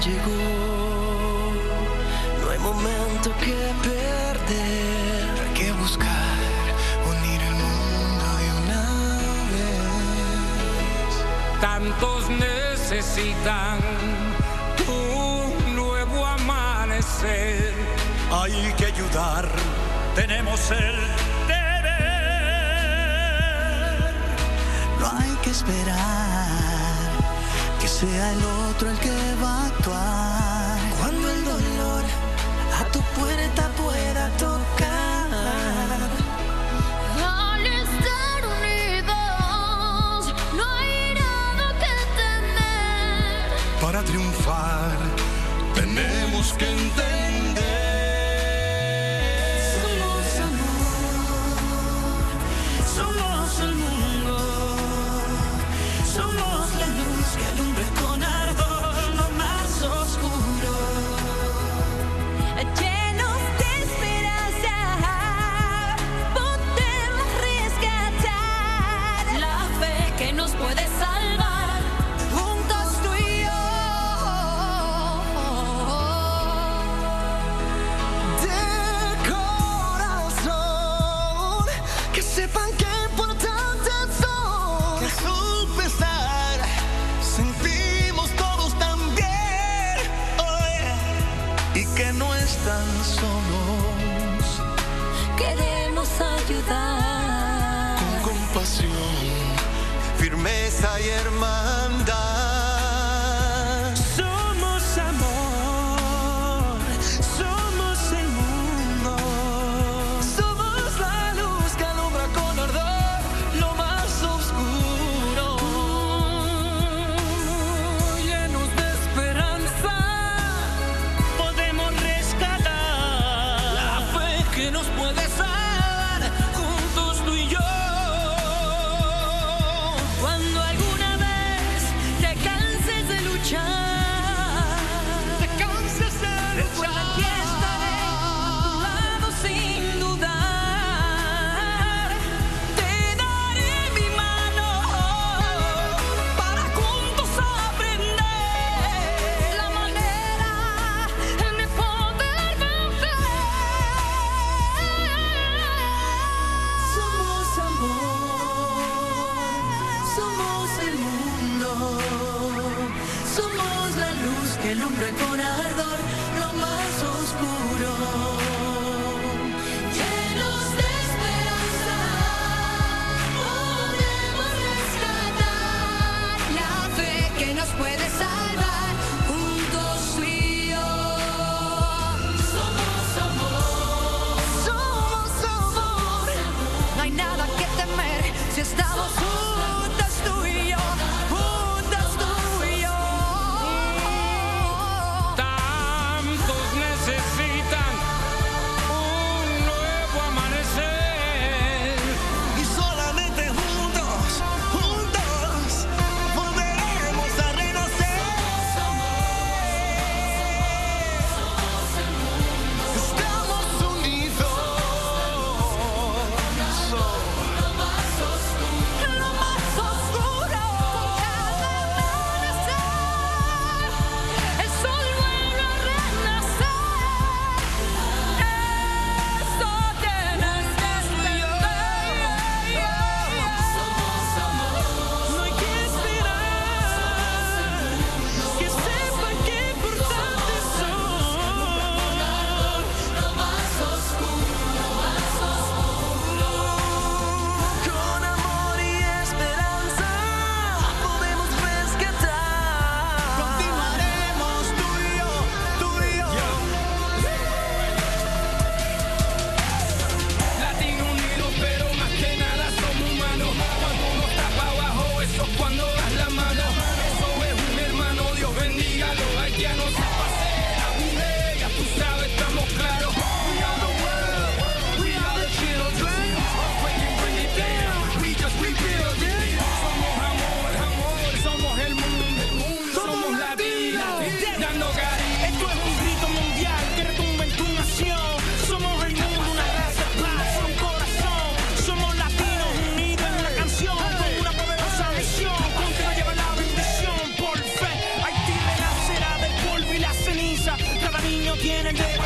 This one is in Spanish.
llegó. No hay momento que perder, hay que buscar unir el mundo de una vez. Tantos necesitan un nuevo amanecer. Hay que ayudar, tenemos el deber. No hay que esperar sea el otro el que va a actuar. Cuando el dolor a tu puerta están solos. Queremos ayudar. Con compasión, firmeza y hermandad. el mundo. Somos la luz que alumbra con ardor lo más oscuro. Llenos de esperanza, podemos rescatar la fe que nos puede salvar. juntos. Somos, somos, somos, somos. No hay nada que temer si estamos juntos. enemy.